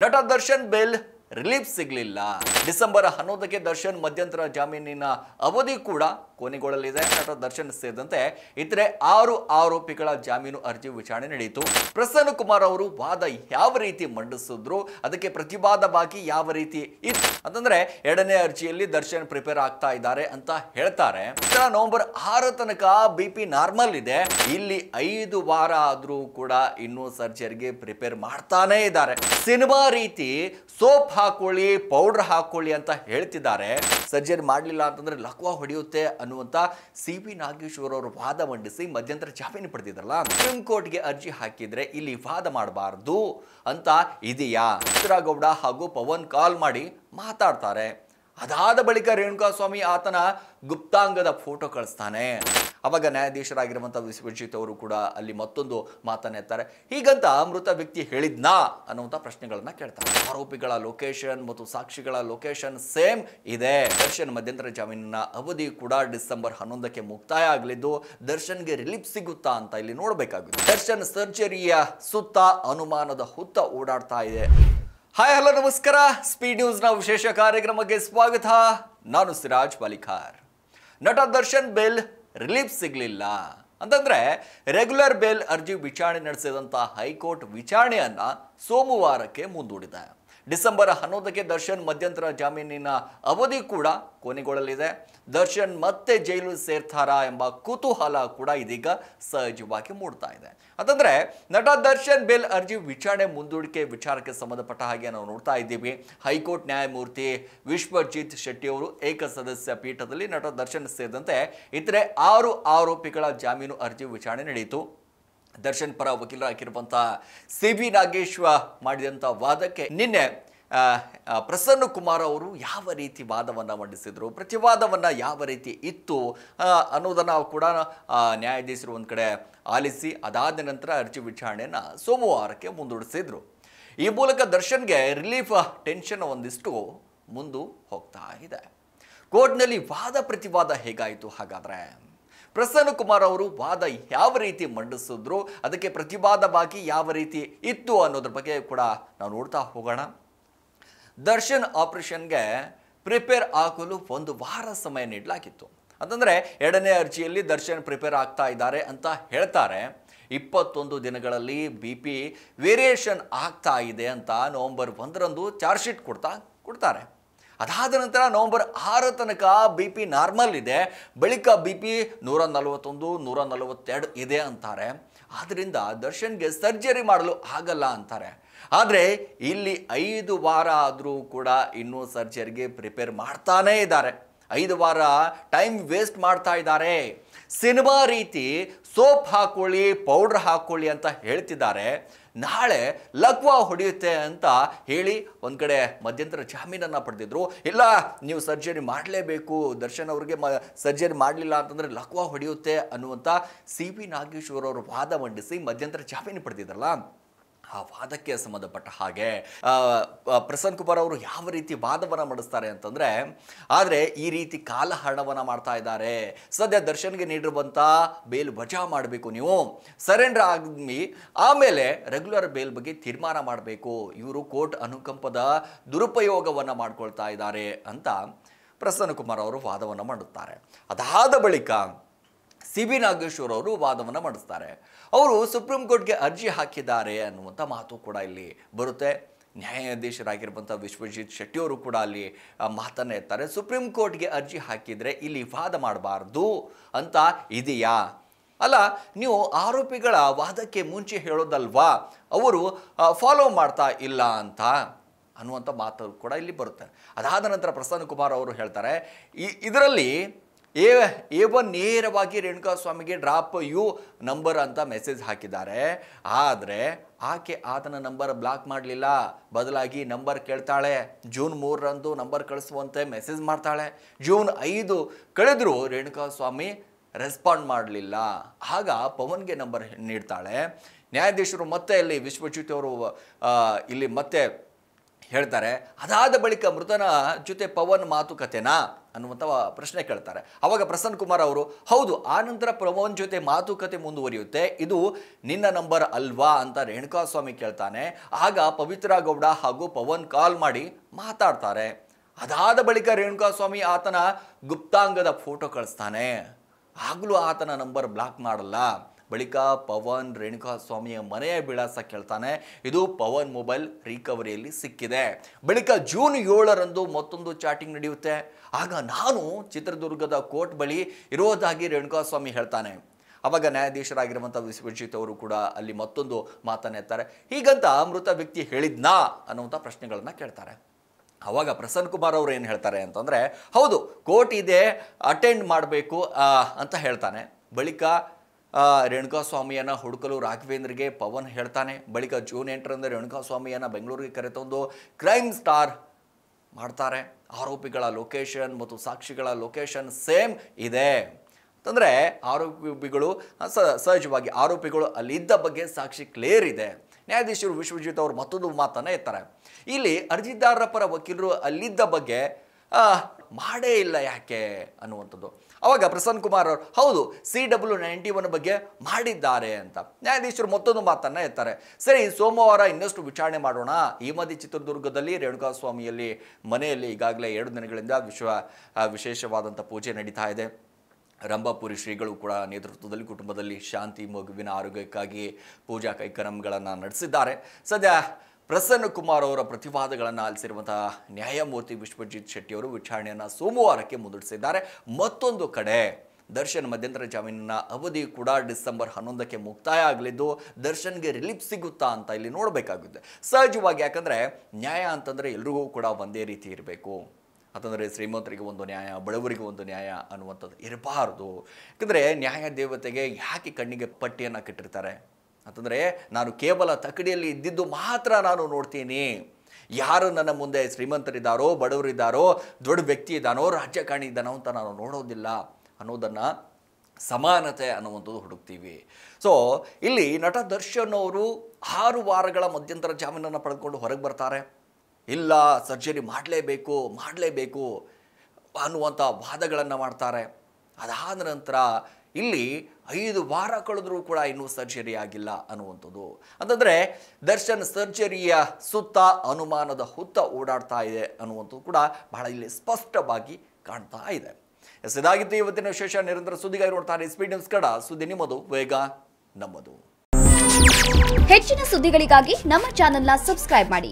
ನಟ Darshan bail relief ಸಿಗಲಿಲ್ಲ. December ಹನ್ನೊಂದಕ್ಕೆ ದರ್ಶನ್ ಮಧ್ಯಂತರ ಜಾಮೀನಿನ ಅವಧಿ ಕೂಡ ಕೊನೆಗೊಳ್ಳಲಿದೆ. ನಟ ದರ್ಶನ್ ಸೇರಿದಂತೆ ಇತರೆ ಆರು ಆರೋಪಿಗಳ ಜಾಮೀನು ಅರ್ಜಿ ವಿಚಾರಣೆ ನಡೆಯಿತು. ಪ್ರಸನ್ನ ಕುಮಾರ್ ಅವರು ವಾದ ಯಾವ ರೀತಿ ಮಂಡಿಸಿದ್ರು, ಅದಕ್ಕೆ ಪ್ರತಿವಾದವಾಗಿ ಯಾವ ರೀತಿ ಇತ್ತು? ಅಂತಂದ್ರೆ ಎರಡನೇ ಅರ್ಜಿಯಲ್ಲಿ ದರ್ಶನ್ ಪ್ರಿಪೇರ್ ಆಗ್ತಾ ಇದ್ದಾರೆ ಅಂತ ಹೇಳ್ತಾರೆ. ನವಂಬರ್ ಆರು ತನಕ ಬಿ ಪಿ ನಾರ್ಮಲ್ ಇದೆ. ಇಲ್ಲಿ ಐದು ವಾರ ಆದ್ರೂ ಕೂಡ ಇನ್ನೂ ಸರ್ಜರಿಗೆ ಪ್ರಿಪೇರ್ ಮಾಡ್ತಾನೇ ಇದ್ದಾರೆ. ಸಿನಿಮಾ ರೀತಿ ಸೋಪ್ ಹಾಕೊಳ್ಳಿ, ಪೌಡರ್ ಹಾಕೊಳ್ಳಿ ಅಂತ ಹೇಳ್ತಿದ್ದಾರೆ. ಸರ್ಜರಿ ಮಾಡಲಿಲ್ಲ ಅಂತಂದ್ರೆ ಲಕ್ವಾ ಹೊಡೆಯುತ್ತೆ ಅನ್ನುವಂತ ಸಿ ಪಿ ನಾಗೇಶ್ವರ ಅವರು ವಾದ ಮಂಡಿಸಿ ಮಧ್ಯಂತರ ಜಾಮೀನು ಪಡೆದಿದ್ರಲ್ಲ, ಸುಪ್ರೀಂ ಕೋರ್ಟ್ಗೆ ಅರ್ಜಿ ಹಾಕಿದ್ರೆ ಇಲ್ಲಿ ವಾದ ಮಾಡಬಾರ್ದು ಅಂತ ಇದೆಯಾ? ಗೌಡ ಹಾಗೂ ಪವನ್ ಕಾಲ್ ಮಾಡಿ ಮಾತಾಡ್ತಾರೆ. ಅದಾದ ಬಳಿಕ ರೇಣುಕಾ ಸ್ವಾಮಿ ಆತನ ಗುಪ್ತಾಂಗದ ಫೋಟೋ ಕಳಿಸ್ತಾನೆ. ಅವಾಗ ನ್ಯಾಯಾಧೀಶರಾಗಿರುವಂಥ ವಿಶ್ವಜಿತ್ ಅವರು ಕೂಡ ಅಲ್ಲಿ ಮತ್ತೊಂದು ಮಾತನ್ನು ಎತ್ತಾರೆ. ಹೀಗಂತ ಮೃತ ವ್ಯಕ್ತಿ ಹೇಳಿದ್ನಾ ಅನ್ನುವಂಥ ಪ್ರಶ್ನೆಗಳನ್ನು ಕೇಳ್ತಾರೆ. ಆರೋಪಿಗಳ ಲೊಕೇಶನ್ ಮತ್ತು ಸಾಕ್ಷಿಗಳ ಲೊಕೇಶನ್ ಸೇಮ್ ಇದೆ. ದರ್ಶನ್ ಮಧ್ಯಂತರ ಜಾಮೀನಿನ ಅವಧಿ ಕೂಡ ಡಿಸೆಂಬರ್ ಹನ್ನೊಂದಕ್ಕೆ ಮುಕ್ತಾಯ ಆಗಲಿದ್ದು, ದರ್ಶನ್ಗೆ ರಿಲೀಫ್ ಸಿಗುತ್ತಾ ಅಂತ ಇಲ್ಲಿ ನೋಡಬೇಕಾಗುತ್ತೆ. ದರ್ಶನ್ ಸರ್ಜರಿಯ ಸುತ್ತ ಅನುಮಾನದ ಹುತ್ತ ಓಡಾಡ್ತಾ ಇದೆ. ಹಾಯ್ ಹಲೋ ನಮಸ್ಕಾರ. ಸ್ಪೀಡ್ ನ್ಯೂಸ್ನ ವಿಶೇಷ ಕಾರ್ಯಕ್ರಮಕ್ಕೆ ಸ್ವಾಗತ. ನಾನು ಸಿರಾಜ್ ಬಲಿಖಾರ್ ನಟ ದರ್ಶನ್ ಬೇಲ್ ರಿಲೀಫ್ ಸಿಗಲಿಲ್ಲ. ಅಂತಂದ್ರೆ ರೆಗ್ಯುಲರ್ ಬೇಲ್ ಅರ್ಜಿ ವಿಚಾರಣೆ ನಡೆಸಿದಂಥ ಹೈಕೋರ್ಟ್ ವಿಚಾರಣೆಯನ್ನು ಸೋಮವಾರಕ್ಕೆ ಮುಂದೂಡಿದೆ. ಡಿಸೆಂಬರ್ ಹನ್ನೊಂದಕ್ಕೆ ದರ್ಶನ್ ಮಧ್ಯಂತರ ಜಾಮೀನಿನ ಅವಧಿ ಕೂಡ ಕೊನೆಗೊಳ್ಳಲಿದೆ. ದರ್ಶನ್ ಮತ್ತೆ ಜೈಲು ಸೇರ್ತಾರಾ ಎಂಬ ಕುತೂಹಲ ಕೂಡ ಇದೀಗ ಸಹಜವಾಗಿ ಮೂಡ್ತಾ ಇದೆ. ಅಂತಂದ್ರೆ, ನಟ ದರ್ಶನ್ ಬೇಲ್ ಅರ್ಜಿ ವಿಚಾರಣೆ ಮುಂದೂಡಿಕೆ ವಿಚಾರಕ್ಕೆ ಸಂಬಂಧಪಟ್ಟ ಹಾಗೆ ನಾವು ನೋಡ್ತಾ ಇದ್ದೀವಿ. ಹೈಕೋರ್ಟ್ ನ್ಯಾಯಮೂರ್ತಿ ವಿಶ್ವಜಿತ್ ಶೆಟ್ಟಿ ಅವರು ಏಕಸದಸ್ಯ ಪೀಠದಲ್ಲಿ ನಟ ದರ್ಶನ್ ಸೇರಿದಂತೆ ಇತರೆ ಆರು ಆರೋಪಿಗಳ ಜಾಮೀನು ಅರ್ಜಿ ವಿಚಾರಣೆ ನಡೆಯಿತು. ದರ್ಶನ್ ಪರ ವಕೀಲರಾಗಿರುವಂಥ ಸಿ ಬಿ ನಾಗೇಶ್ವ ಮಾಡಿದಂಥ ವಾದಕ್ಕೆ ನಿನ್ನೆ ಪ್ರಸನ್ನ ಕುಮಾರ್ ಅವರು ಯಾವ ರೀತಿ ವಾದವನ್ನು ಮಂಡಿಸಿದ್ರು, ಪ್ರತಿವಾದವನ್ನು ಯಾವ ರೀತಿ ಇತ್ತು ಅನ್ನೋದನ್ನು ಕೂಡ ನ್ಯಾಯಾಧೀಶರು ಒಂದು ಕಡೆ ಆಲಿಸಿ ಅದಾದ ನಂತರ ಅರ್ಜಿ ವಿಚಾರಣೆಯನ್ನು ಸೋಮವಾರಕ್ಕೆ ಮುಂದೂಡಿಸಿದ್ರು. ಈ ಮೂಲಕ ದರ್ಶನ್ಗೆ ರಿಲೀಫ್ ಟೆನ್ಷನ್ ಒಂದಿಷ್ಟು ಮುಂದು ಹೋಗ್ತಾ ಇದೆ. ಕೋರ್ಟ್ನಲ್ಲಿ ವಾದ ಪ್ರತಿವಾದ ಹೇಗಾಯಿತು ಹಾಗಾದ್ರೆ? ಪ್ರಸನ್ನ ಕುಮಾರ್ ಅವರು ವಾದ ಯಾವ ರೀತಿ ಮಂಡಿಸಿದ್ರು, ಅದಕ್ಕೆ ಪ್ರತಿವಾದವಾಗಿ ಯಾವ ರೀತಿ ಇತ್ತು ಅನ್ನೋದ್ರ ಬಗ್ಗೆ ಕೂಡ ನಾವು ನೋಡ್ತಾ ಹೋಗೋಣ. ದರ್ಶನ್ ಆಪರೇಷನ್ಗೆ ಪ್ರಿಪೇರ್ ಆಗಲು ಒಂದು ವಾರ ಸಮಯ ನೀಡಲಾಗಿತ್ತು. ಅಂತಂದರೆ ಎರಡನೇ ಅರ್ಜಿಯಲ್ಲಿ ದರ್ಶನ್ ಪ್ರಿಪೇರ್ ಆಗ್ತಾ ಇದ್ದಾರೆ ಅಂತ ಹೇಳ್ತಾರೆ. ಇಪ್ಪತ್ತೊಂದು ದಿನಗಳಲ್ಲಿ ಬಿ ಪಿ ವೇರಿಯೇಷನ್ ಆಗ್ತಾ ಇದೆ ಅಂತ ನವಂಬರ್ ಒಂದರಂದು ಚಾರ್ಜ್ ಶೀಟ್ ಕೊಡ್ತಾ ಕೊಡ್ತಾರೆ. ಅದಾದ ನಂತರ ನವಂಬರ್ ಆರು ತನಕ ಬಿ ಪಿ ನಾರ್ಮಲ್ ಇದೆ. ಬಳಿಕ ಬಿ ಪಿ ನೂರ ನಲವತ್ತೊಂದು ನೂರ ನಲವತ್ತೆರಡು ಇದೆ ಅಂತಾರೆ. ಆದ್ದರಿಂದ ದರ್ಶನ್ಗೆ ಸರ್ಜರಿ ಮಾಡಲು ಆಗಲ್ಲ ಅಂತಾರೆ. ಆದರೆ ಇಲ್ಲಿ ಐದು ವಾರ ಆದರೂ ಕೂಡ ಇನ್ನೂ ಸರ್ಜರಿಗೆ ಪ್ರಿಪೇರ್ ಮಾಡ್ತಾನೇ ಇದ್ದಾರೆ. ಐದು ವಾರ ಟೈಮ್ ವೇಸ್ಟ್ ಮಾಡ್ತಾ ಇದ್ದಾರೆ. ಸಿನಿಮಾ ರೀತಿ ಸೋಪ್ ಹಾಕೊಳ್ಳಿ, ಪೌಡ್ರ್ ಹಾಕೊಳ್ಳಿ ಅಂತ ಹೇಳ್ತಿದ್ದಾರೆ. ನಾಳೆ ಲಕ್ವಾ ಹೊಡೆಯುತ್ತೆ ಅಂತ ಹೇಳಿ ಒಂದು ಕಡೆ ಮಧ್ಯಂತರ ಜಾಮೀನನ್ನು ಪಡೆದಿದ್ರು. ಇಲ್ಲ, ನೀವು ಸರ್ಜರಿ ಮಾಡಲೇಬೇಕು, ದರ್ಶನ್ ಅವ್ರಿಗೆ ಮ, ಸರ್ಜರಿ ಮಾಡಲಿಲ್ಲ ಅಂತಂದರೆ ಲಕ್ವಾ ಹೊಡೆಯುತ್ತೆ ಅನ್ನುವಂಥ ಸಿ ಪಿ ನಾಗೇಶ್ವರ ಅವರು ವಾದ ಮಂಡಿಸಿ ಮಧ್ಯಂತರ ಜಾಮೀನು ಪಡೆದಿದ್ರಲ್ಲ. ಆ ವಾದಕ್ಕೆ ಸಂಬಂಧಪಟ್ಟ ಹಾಗೆ ಪ್ರಸನ್ನ ಕುಮಾರ್ ಅವರು ಯಾವ ರೀತಿ ವಾದವನ್ನು ಮಾಡಿಸ್ತಾರೆ ಅಂತಂದರೆ, ಆದರೆ ಈ ರೀತಿ ಕಾಲಹರಣವನ್ನು ಮಾಡ್ತಾ ಇದ್ದಾರೆ. ಸದ್ಯ ದರ್ಶನ್ಗೆ ನೀಡಿರುವಂಥ ಬೇಲ್ ವಜಾ ಮಾಡಬೇಕು ನೀವು. ಸರೆಂಡರ್ ಆಗಿ ಆಮೇಲೆ ರೆಗ್ಯುಲರ್ ಬೇಲ್ ಬಗ್ಗೆ ತೀರ್ಮಾನ ಮಾಡಬೇಕು. ಇವರು ಕೋರ್ಟ್ ಅನುಕಂಪದ ದುರುಪಯೋಗವನ್ನು ಮಾಡ್ಕೊಳ್ತಾ ಇದ್ದಾರೆ ಅಂತ ಪ್ರಸನ್ನ ಕುಮಾರ್ ಅವರು ವಾದವನ್ನು ಮಾಡುತ್ತಾರೆ. ಅದಾದ ಬಳಿಕ ಸಿ ಬಿ ನಾಗೇಶ್ವರ್ ಅವರು ವಾದವನ್ನು ಮಾಡಿಸ್ತಾರೆ. ಅವರು ಸುಪ್ರೀಂ ಕೋರ್ಟ್ಗೆ ಅರ್ಜಿ ಹಾಕಿದ್ದಾರೆ ಅನ್ನುವಂಥ ಮಾತು ಕೂಡ ಇಲ್ಲಿ ಬರುತ್ತೆ. ನ್ಯಾಯಾಧೀಶರಾಗಿರುವಂಥ ವಿಶ್ವಜಿತ್ ಶೆಟ್ಟಿ ಅವರು ಕೂಡ ಅಲ್ಲಿ ಮಾತನ್ನೇ ಇರ್ತಾರೆ ಸುಪ್ರೀಂ ಕೋರ್ಟ್ಗೆ ಅರ್ಜಿ ಹಾಕಿದರೆ ಇಲ್ಲಿ ವಾದ ಮಾಡಬಾರ್ದು ಅಂತ ಇದೆಯಾ? ಅಲ್ಲ, ನೀವು ಆರೋಪಿಗಳ ವಾದಕ್ಕೆ ಮುಂಚೆ ಹೇಳೋದಲ್ವಾ? ಅವರು ಫಾಲೋ ಮಾಡ್ತಾ ಇಲ್ಲ ಅಂತ ಅನ್ನುವಂಥ ಮಾತು ಕೂಡ ಇಲ್ಲಿ ಬರುತ್ತೆ. ಅದಾದ ನಂತರ ಪ್ರಸನ್ನ ಕುಮಾರ್ ಅವರು ಹೇಳ್ತಾರೆ ಇದರಲ್ಲಿ ಏ ಎ ಒನ್ ನೇರವಾಗಿ ರೇಣುಕಾ ಸ್ವಾಮಿಗೆ ಡ್ರಾಪ್ ಯು ನಂಬರ್ ಅಂತ ಮೆಸೇಜ್ ಹಾಕಿದ್ದಾರೆ. ಆದರೆ ಆಕೆ ಆತನ ನಂಬರ್ ಬ್ಲಾಕ್ ಮಾಡಲಿಲ್ಲ. ಬದಲಾಗಿ ನಂಬರ್ ಕೇಳ್ತಾಳೆ. ಜೂನ್ ಮೂರರಂದು ನಂಬರ್ ಕಳಿಸುವಂತೆ ಮೆಸೇಜ್ ಮಾಡ್ತಾಳೆ. ಜೂನ್ ಐದು ಕಳೆದರೂ ರೇಣುಕಾ ಸ್ವಾಮಿ ರೆಸ್ಪಾಂಡ್ ಮಾಡಲಿಲ್ಲ. ಆಗ ಪವನ್ಗೆ ನಂಬರ್ ನೀಡ್ತಾಳೆ. ನ್ಯಾಯಾಧೀಶರು ಮತ್ತೆ ಇಲ್ಲಿ ವಿಶ್ವಜಿತ್ ಅವರು ಇಲ್ಲಿ ಮತ್ತೆ ಹೇಳ್ತಾರೆ. ಅದಾದ ಬಳಿಕ ಮೃತನ ಜೊತೆ ಪವನ್ ಮಾತುಕತೆನಾ? ಅನ್ನುವಂಥ ಪ್ರಶ್ನೆ ಕೇಳ್ತಾರೆ. ಆವಾಗ ಪ್ರಸನ್ನ ಕುಮಾರ್ ಅವರು, ಹೌದು, ಆ ನಂತರ ಪವನ್ ಜೊತೆ ಮಾತುಕತೆ ಮುಂದುವರಿಯುತ್ತೆ. ಇದು ನಿನ್ನ ನಂಬರ್ ಅಲ್ವಾ? ಅಂತ ರೇಣುಕಾಸ್ವಾಮಿ ಕೇಳ್ತಾನೆ. ಆಗ ಪವಿತ್ರ ಗೌಡ ಹಾಗೂ ಪವನ್ ಕಾಲ್ ಮಾಡಿ ಮಾತಾಡ್ತಾರೆ. ಅದಾದ ಬಳಿಕ ರೇಣುಕಾಸ್ವಾಮಿ ಆತನ ಗುಪ್ತಾಂಗದ ಫೋಟೋ ಕಳಿಸ್ತಾನೆ. ಆಗಲೂ ಆತನ ನಂಬರ್ ಬ್ಲಾಕ್ ಮಾಡಲ್ಲ. ಬಳಿಕ ಪವನ್ ರೇಣುಕಾಸ್ವಾಮಿಯ ಮನೆಯ ವಿಳಾಸ ಕೇಳ್ತಾನೆ. ಇದು ಪವನ್ ಮೊಬೈಲ್ ರಿಕವರಿಯಲ್ಲಿ ಸಿಕ್ಕಿದೆ. ಬಳಿಕ ಜೂನ್ ಏಳರಂದು ಮತ್ತೊಂದು ಚಾಟಿಂಗ್ ನಡೆಯುತ್ತೆ. ಆಗ ನಾನು ಚಿತ್ರದುರ್ಗದ ಕೋರ್ಟ್ ಬಳಿ ಇರೋದಾಗಿ ರೇಣುಕಾಸ್ವಾಮಿ ಹೇಳ್ತಾನೆ. ಅವಾಗ ನ್ಯಾಯಾಧೀಶರಾಗಿರುವಂಥ ವಿಶ್ವಜಿತ್ ಅವರು ಕೂಡ ಅಲ್ಲಿ ಮತ್ತೊಂದು ಮಾತನ್ನ ಎತ್ತಾರೆ. ಹೀಗಂತ ಮೃತ ವ್ಯಕ್ತಿ ಹೇಳಿದ್ನಾ ಅನ್ನುವಂಥ ಪ್ರಶ್ನೆಗಳನ್ನು ಕೇಳ್ತಾರೆ. ಅವಾಗ ಪ್ರಸನ್ನ ಕುಮಾರ್ ಅವರು ಏನು ಹೇಳ್ತಾರೆ ಅಂತಂದರೆ, ಹೌದು, ಕೋರ್ಟ್ ಇದೆ, ಅಟೆಂಡ್ ಮಾಡಬೇಕು ಅಂತ ಹೇಳ್ತಾನೆ. ಬಳಿಕ ರೇಣುಕಾಸ್ವಾಮಿಯನ್ನು ಹುಡುಕಲು ರಾಘವೇಂದ್ರಿಗೆ ಪವನ್ ಹೇಳ್ತಾನೆ. ಬಳಿಕ ಜೂನ್ ಎಂಟರಂದು ರೇಣುಕಾಸ್ವಾಮಿಯನ್ನು ಬೆಂಗಳೂರಿಗೆ ಕರೆತಂದು ಕ್ರೈಮ್ ಸ್ಟಾರ್ ಮಾಡ್ತಾರೆ. ಆರೋಪಿಗಳ ಲೊಕೇಶನ್ ಮತ್ತು ಸಾಕ್ಷಿಗಳ ಲೊಕೇಶನ್ ಸೇಮ್ ಇದೆ. ಅಂತಂದರೆ ಆರೋಪಿಗಳು ಸಹಜವಾಗಿ ಆರೋಪಿಗಳು ಅಲ್ಲಿದ್ದ ಬಗ್ಗೆ ಸಾಕ್ಷಿ ಕ್ಲಿಯರ್ ಇದೆ. ನ್ಯಾಯಾಧೀಶರು ವಿಶ್ವಜಿತ್ ಅವರು ಮತ್ತೊಂದು ಮಾತನ್ನು ಎತ್ತಾರೆ. ಇಲ್ಲಿ ಅರ್ಜಿದಾರರ ಪರ ವಕೀಲರು ಅಲ್ಲಿದ್ದ ಬಗ್ಗೆ ಮಾಡೇ ಇಲ್ಲ ಯಾಕೆ ಅನ್ನುವಂಥದ್ದು. ಅವಾಗ ಪ್ರಸನ್ನ ಕುಮಾರ್ ಅವರು, ಹೌದು ಸಿ ಡಬ್ಲ್ಯೂ ನೈಂಟಿ ಒನ್ ಬಗ್ಗೆ ಮಾಡಿದ್ದಾರೆ ಅಂತ. ನ್ಯಾಯಾಧೀಶರು ಮತ್ತೊಂದು ಮಾತನ್ನು ಎತ್ತಾರೆ. ಸರಿ, ಸೋಮವಾರ ಇನ್ನಷ್ಟು ವಿಚಾರಣೆ ಮಾಡೋಣ. ಈ ಮಧ್ಯೆ ಚಿತ್ರದುರ್ಗದಲ್ಲಿ ರೇಣುಕಾಸ್ವಾಮಿಯಲ್ಲಿ ಮನೆಯಲ್ಲಿ ಈಗಾಗಲೇ ಎರಡು ದಿನಗಳಿಂದ ವಿಶ್ವ ವಿಶೇಷವಾದಂಥ ಪೂಜೆ ನಡೀತಾ ಇದೆ. ರಂಭಾಪುರಿ ಶ್ರೀಗಳು ಕೂಡ ನೇತೃತ್ವದಲ್ಲಿ, ಕುಟುಂಬದಲ್ಲಿ ಶಾಂತಿ, ಮಗುವಿನ ಆರೋಗ್ಯಕ್ಕಾಗಿ ಪೂಜಾ ಕೈಕರ್ಮಗಳನ್ನು ನಡೆಸಿದ್ದಾರೆ. ಸದ್ಯ ಪ್ರಸನ್ನ ಕುಮಾರ್ ಅವರ ಪ್ರತಿವಾದಗಳನ್ನು ಆಲಿಸಿರುವಂತಹ ನ್ಯಾಯಮೂರ್ತಿ ವಿಶ್ವಜಿತ್ ಶೆಟ್ಟಿ ಅವರು ವಿಚಾರಣೆಯನ್ನು ಸೋಮವಾರಕ್ಕೆ ಮುಂದೂಡಿಸಿದ್ದಾರೆ. ಮತ್ತೊಂದು ಕಡೆ ದರ್ಶನ್ ಮಧ್ಯಂತರ ಜಾಮೀನಿನ ಅವಧಿ ಕೂಡ ಡಿಸೆಂಬರ್ ಹನ್ನೊಂದಕ್ಕೆ ಮುಕ್ತಾಯ ಆಗಲಿದ್ದು, ದರ್ಶನ್ಗೆ ರಿಲೀಫ್ ಸಿಗುತ್ತಾ ಅಂತ ಇಲ್ಲಿ ನೋಡಬೇಕಾಗುತ್ತೆ. ಸಹಜವಾಗಿ ಯಾಕಂದರೆ ನ್ಯಾಯ ಅಂತಂದರೆ ಎಲ್ರಿಗೂ ಕೂಡ ಒಂದೇ ರೀತಿ ಇರಬೇಕು. ಅಂತಂದರೆ ಶ್ರೀಮಂತರಿಗೆ ಒಂದು ನ್ಯಾಯ, ಬಡವರಿಗೆ ಒಂದು ನ್ಯಾಯ ಅನ್ನುವಂಥದ್ದು ಇರಬಾರ್ದು. ಯಾಕಂದರೆ ನ್ಯಾಯ ದೇವತೆಗೆ ಯಾಕೆ ಕಣ್ಣಿಗೆ ಪಟ್ಟಿಯನ್ನು ಕಟ್ಟಿರ್ತಾರೆ? ಅಂತಂದರೆ, ನಾನು ಕೇವಲ ತಕಡಿಯಲ್ಲಿ ಇದ್ದಿದ್ದು ಮಾತ್ರ ನಾನು ನೋಡ್ತೀನಿ. ಯಾರು ನನ್ನ ಮುಂದೆ ಶ್ರೀಮಂತರಿದ್ದಾರೋ, ಬಡವರಿದ್ದಾರೋ, ದೊಡ್ಡ ವ್ಯಕ್ತಿ ಇದ್ದಾನೋ ರಾಜಕಾರಣಿ ಇದ್ದಾನೋ ಅಂತ ನಾನು ನೋಡೋದಿಲ್ಲ ಅನ್ನೋದನ್ನು ಸಮಾನತೆ ಅನ್ನುವಂಥದ್ದು ಹುಡುಕ್ತೀವಿ. ಸೊ ಇಲ್ಲಿ ನಟ ದರ್ಶನ್ ಅವರು ಆರು ವಾರಗಳ ಮಧ್ಯಂತರ ಜಾಮೀನನ್ನು ಪಡೆದುಕೊಂಡು ಹೊರಗೆ ಬರ್ತಾರೆ. ಇಲ್ಲ, ಸರ್ಜರಿ ಮಾಡಲೇಬೇಕು ಮಾಡಲೇಬೇಕು ಅನ್ನುವಂಥ ವಾದಗಳನ್ನು ಮಾಡ್ತಾರೆ. ಅದಾದ ನಂತರ ಇಲ್ಲಿ ಐದು ವಾರ ಕಳೆದರೂ ಕೂಡ ಇನ್ನೂ ಸರ್ಜರಿ ಆಗಿಲ್ಲ ಅನ್ನುವಂಥದ್ದು. ಅಂತಂದರೆ ದರ್ಶನ್ ಸರ್ಜರಿಯ ಸುತ್ತ ಅನುಮಾನದ ಹುತ್ತ ಓಡಾಡ್ತಾ ಇದೆ ಅನ್ನುವಂಥದ್ದು ಕೂಡ ಬಹಳ ಇಲ್ಲಿ ಸ್ಪಷ್ಟವಾಗಿ ಕಾಣ್ತಾ ಇದೆ. ಎಸ್ ಇವತ್ತಿನ ವಿಶೇಷ. ನಿರಂತರ ಸುದ್ದಿಗಾಗಿ ನೋಡ್ತಾರೆ ಸ್ಪೀಡ್ ನ್ಯೂಸ್ ಕಡ ಸುದ್ದಿ ನಿಮ್ಮದು, ವೇಗ ನಮ್ಮದು. ಹೆಚ್ಚಿನ ಸುದ್ದಿಗಳಿಗಾಗಿ ನಮ್ಮ ಚಾನೆಲ್ನ ಸಬ್ಸ್ಕ್ರೈಬ್ ಮಾಡಿ.